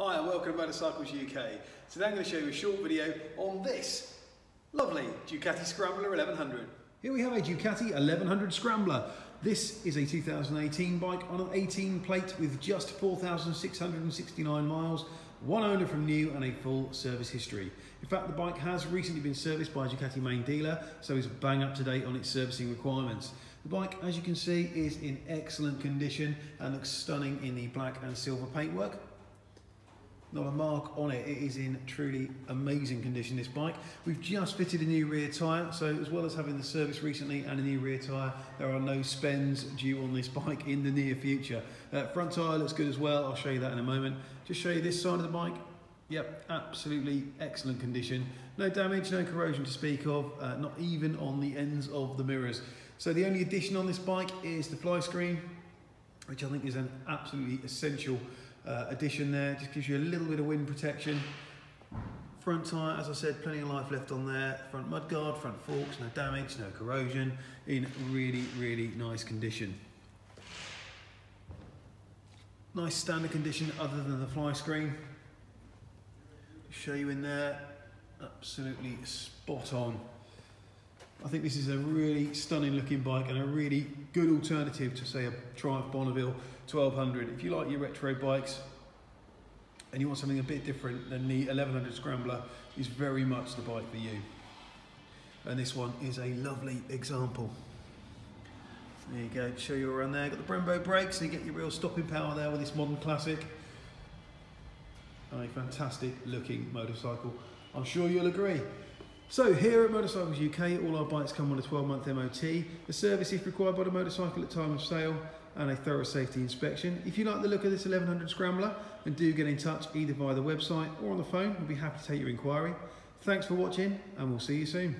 Hi and welcome to Motorcycles UK. Today I'm going to show you a short video on this lovely Ducati Scrambler 1100. Here we have a Ducati 1100 Scrambler. This is a 2018 bike on an 18 plate with just 4,669 miles, one owner from new and a full service history. In fact, the bike has recently been serviced by a Ducati main dealer, so it's bang up to date on its servicing requirements. The bike, as you can see, is in excellent condition and looks stunning in the black and silver paintwork not a mark on it. It is in truly amazing condition, this bike. We've just fitted a new rear tyre, so as well as having the service recently and a new rear tyre, there are no spends due on this bike in the near future. Uh, front tyre looks good as well, I'll show you that in a moment. Just show you this side of the bike. Yep, absolutely excellent condition. No damage, no corrosion to speak of, uh, not even on the ends of the mirrors. So the only addition on this bike is the fly screen, which I think is an absolutely essential uh, addition there. Just gives you a little bit of wind protection. Front tyre, as I said, plenty of life left on there. Front mudguard, front forks, no damage, no corrosion. In really, really nice condition. Nice standard condition other than the fly screen. Show you in there, absolutely spot on. I think this is a really stunning looking bike and a really good alternative to say a Triumph Bonneville 1200. If you like your retro bikes and you want something a bit different than the 1100 Scrambler, is very much the bike for you. And this one is a lovely example. There you go, show you around there. Got the Brembo brakes, so you get your real stopping power there with this modern classic. A fantastic looking motorcycle. I'm sure you'll agree. So here at Motorcycles UK, all our bikes come on a 12 month MOT. a service if required by the motorcycle at time of sale and a thorough safety inspection. If you like the look of this 1100 Scrambler, then do get in touch either via the website or on the phone. We'll be happy to take your inquiry. Thanks for watching and we'll see you soon.